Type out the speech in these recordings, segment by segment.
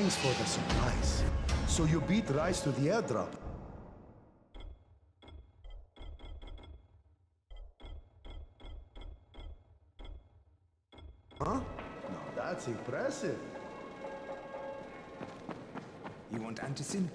Thanks for the supplies. So you beat Rais to the airdrop. Huh? Now that's impressive. You want Antizin?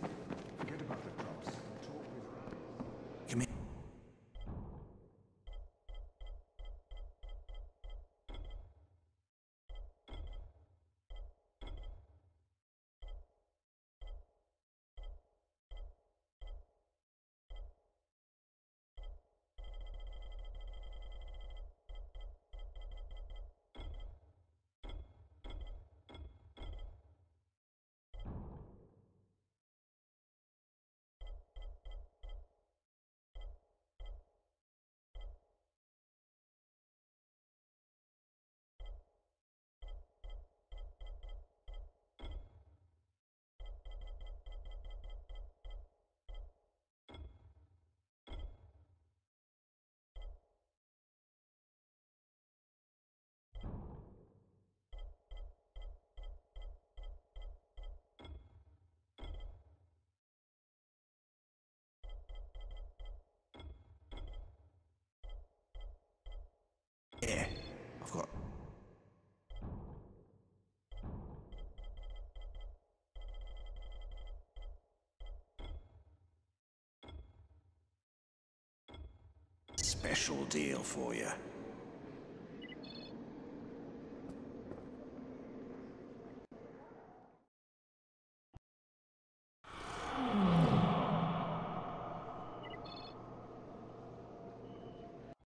Special deal for you.